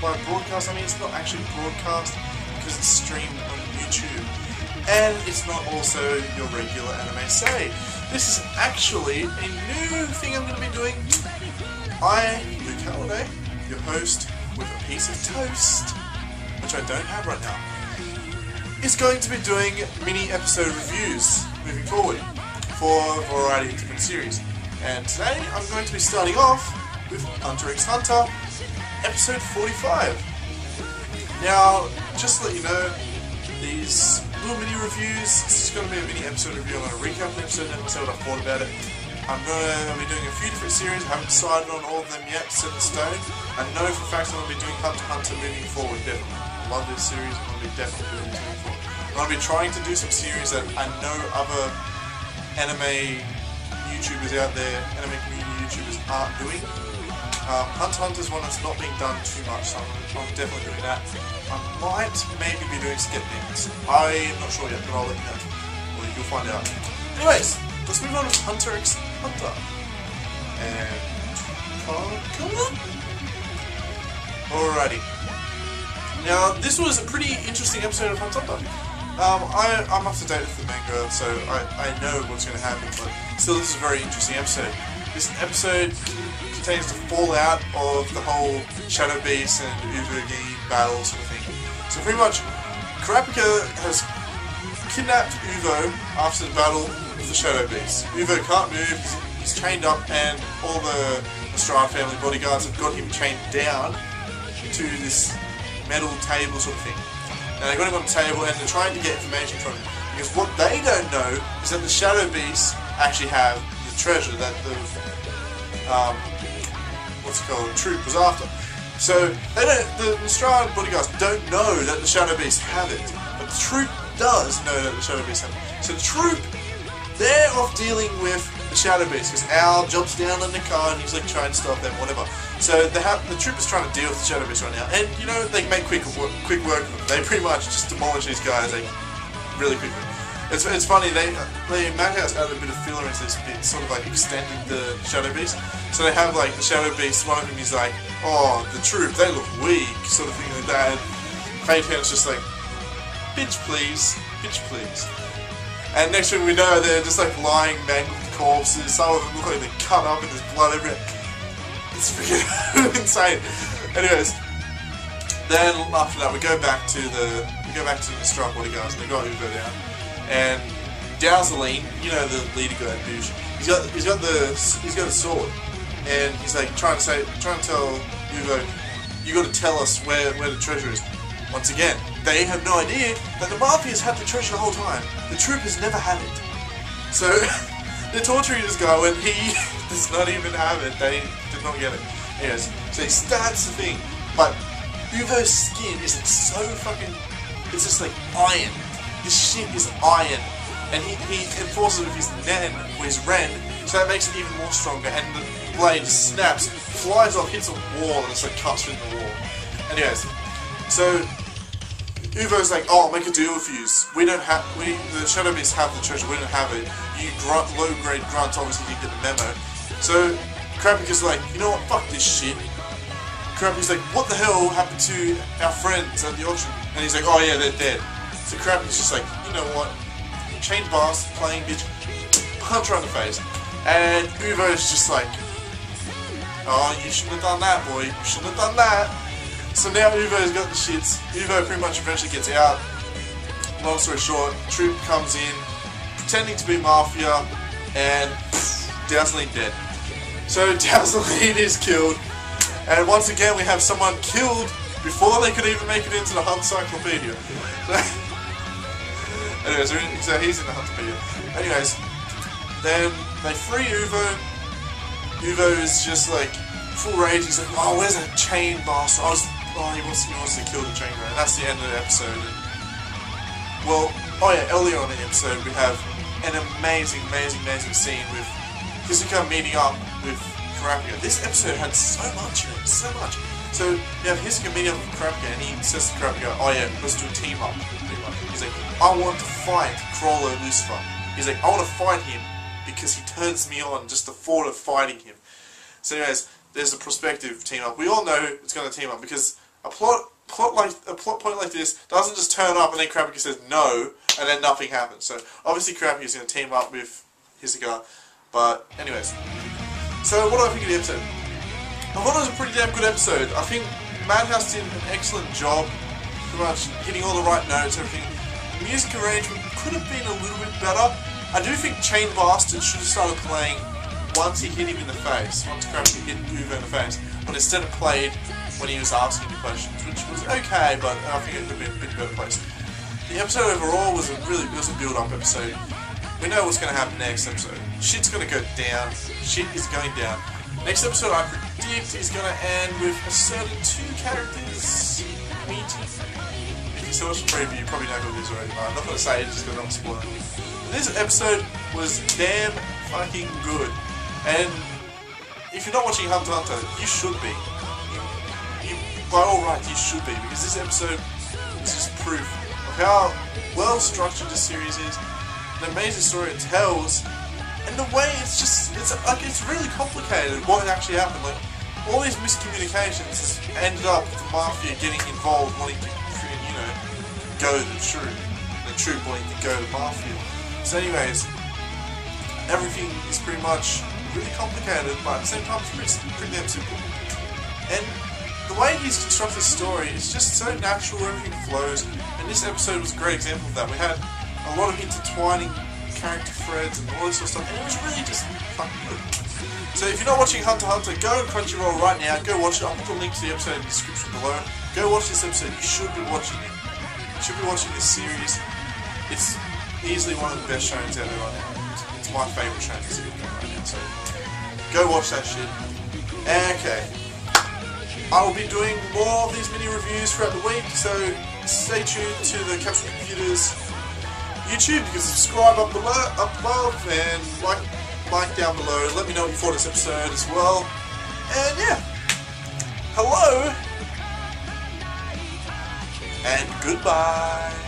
by broadcast, I mean it's not actually broadcast because it's streamed on YouTube. And it's not also your regular anime say. This is actually a new thing I'm going to be doing. I, Luke Halliday, your host with a piece of toast, which I don't have right now, is going to be doing mini episode reviews moving forward for a variety of different series. And today I'm going to be starting off with Hunter x Hunter, episode 45. Now, just to let you know, these little mini reviews, this is going to be a mini episode review. I'm going to recap the episode and say what I thought about it. I'm going to be doing a few different series. I haven't decided on all of them yet, set in stone. I know for a fact I'm going to be doing Hunter Hunter moving forward, definitely. I love this series, I'm going to be definitely doing this moving forward. I'm going to be trying to do some series that I know other anime YouTubers out there, anime community YouTubers aren't doing. Um, Hunter x Hunter is one that's not being done too much, so I'm, I'm definitely doing that. I might maybe be doing Skeptics. I'm not sure yet, but I'll let you know. Or you'll find out. Anyways, let's move on to Hunter x Hunter. And come on. Alrighty. Now, this was a pretty interesting episode of Hunter Hunter. Um, I, I'm up to date with the manga, so I, I know what's going to happen, but still, this is a very interesting episode. This episode contains the fallout of the whole Shadow Beast and Uvogin battle sort of thing. So pretty much, Kurapika has kidnapped Uvo after the battle with the Shadow Beast. Uvo can't move, he's, chained up, and all the Nostrade family bodyguards have got him chained down to this metal table sort of thing. Now they got him on the table and they're trying to get information from him. Because what they don't know is that the Shadow Beasts actually have treasure that the um, what's it called, troupe was after. So they don't the Nostrade bodyguards don't know that the Shadow Beasts have it. But the troupe does know that the Shadow Beasts have it. So the troupe they're off dealing with the Shadow Beast because Al jumps down in the car and he's like trying to stop them, whatever. So have, the troupe is trying to deal with the Shadow Beast right now, and you know they make quick work, quick work of them. They pretty much just demolish these guys like really quickly. It's, it's funny they they Madhouse added a bit of filler into this bit, sort of like extending the Shadow Beast. So they have like the Shadow Beast. One of them is like, oh the troupe they look weak, sort of thing like that. And Feitan's just like, bitch please, bitch please. And next thing we know, they're just like lying mangled corpses. Some of them look like they're cut up and there's blood everywhere. It's freaking insane. Anyways, then after that we go back to the we go back to the Strike bodyguards and they got Uvo down. And Dalzollene, you know the leader guy douche, he's got he's got the he's got a sword. And he's like trying to say trying to tell Uvo, you gotta tell us where where the treasure is. Once again, they have no idea that the Mafia's had the treasure the whole time. The troupe has never had it. So, they're torturing this guy when he does not even have it. They did not get it. Yes. So he starts the thing, but Uvo's skin is so fucking. It's just like iron. This shit is iron. And he, he enforces it with his Nen, or his Ren, so that makes it even more stronger. And the blade snaps, flies off, hits a wall, and it's like cuts through the wall. Anyways, so Uvo's like, oh, I'll make a deal with you. We don't have, we, the Shadow Beasts have the treasure, we don't have it. You grunt, low grade grunt, obviously didn't get the memo. So, Kurapika's like, you know what, fuck this shit. Kurapika's like, what the hell happened to our friends at the auction? And he's like, oh yeah, they're dead. So Kurapika's just like, you know what, chain boss, playing bitch, punch her on the face. And Uvo is just like, oh, you shouldn't have done that, boy, you shouldn't have done that. So now Uvo's got the shits. Uvo pretty much eventually gets out. Long story short, Troupe comes in, pretending to be Mafia, and Dalzollene dead. So Dalzollene is killed, and once again we have someone killed before they could even make it into the Huncyclopedia. So, anyways, so he's in the Huncyclopedia. Anyways, then they free Uvo. Uvo is just like full rage. He's like, "Oh, where's that chain boss? I was oh, he wants, he wants to kill the chain man. That's the end of the episode. And, well, oh yeah, earlier on in the episode we have an amazing, amazing, amazing scene with Hisoka meeting up with Kurapika. This episode had so much in it, so much. So you have Hisoka meeting up with Kurapika and he says to Kurapika, oh yeah, let's do a team up. He's like, I want to fight Chrollo Lucilfer. He's like, I want to fight him because he turns me on just the thought of fighting him. So anyways, there's a prospective team up. We all know it's going to team up because a plot plot like a plot point like this doesn't just turn up and then Kurapika says no and then nothing happens. So obviously Kurapika is going to team up with his Hisoka, but anyways. So what do I think of the episode? I thought it was a pretty damn good episode. I think Madhouse did an excellent job, pretty much hitting all the right notes, everything. The music arrangement could have been a little bit better. I do think Chain Bastard should have started playing once he hit him in the face, once Kurapika hit Uvo in the face, but instead of played when he was asking the questions, which was okay, but I think it could have been a bit better placed. The episode overall was a really it was a build-up episode. We know what's going to happen next episode. Shit's going to go down. Shit is going down. Next episode, I predict, is going to end with a certain two characters meeting. You the preview, you probably know who it is already. I'm not going to say it just because I'm spoiling. This episode was damn fucking good. And if you're not watching Hunter Hunter, you should be by all rights, you should be, because this episode is just proof of how well structured the series is, the amazing story it tells, and the way it's just, it's like, it's really complicated what actually happened. Like, all these miscommunications ended up with the Mafia getting involved, wanting to, you know, go the true, the Troupe wanting to go to Mafia. So anyways, everything is pretty much really complicated, but at the same time it's pretty, pretty damn simple. And the way he's constructed the story is just so natural, everything flows, and this episode was a great example of that. We had a lot of intertwining character threads and all this sort of stuff, and it was really just fucking good. So if you're not watching Hunter Hunter, go to Crunchyroll right now, go watch it, I'll put the link to the episode in the description below. Go watch this episode, you should be watching it. You should be watching this series. It's easily one of the best shows there right now. It's, my favourite show to see right now, so go watch that shit. Okay. I will be doing more of these mini reviews throughout the week, so stay tuned to the Capsule Computers YouTube. You can subscribe up below, up above, and like, like down below. Let me know what you thought of this episode as well. And yeah, hello, and goodbye.